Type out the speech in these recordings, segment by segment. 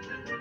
Beak.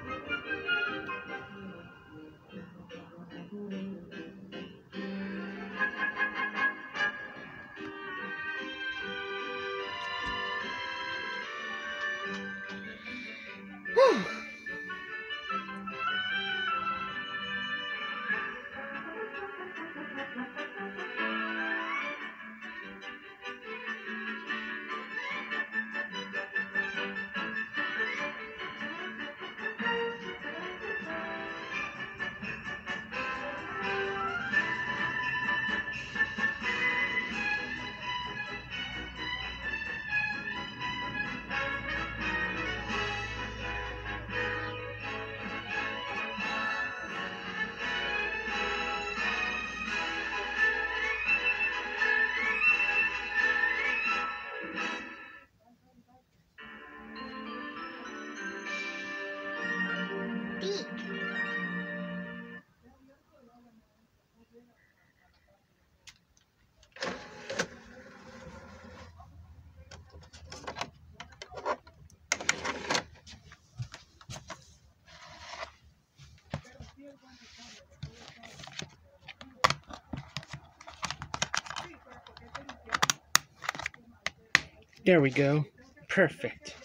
There we go. Perfect.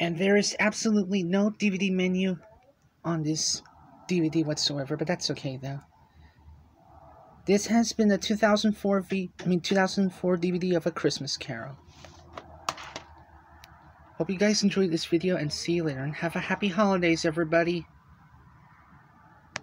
And there is absolutely no DVD menu on this DVD whatsoever, but that's okay though. This has been a 2004 V, I mean 2004 DVD of A Christmas Carol. Hope you guys enjoyed this video and see you later and have a happy holidays everybody.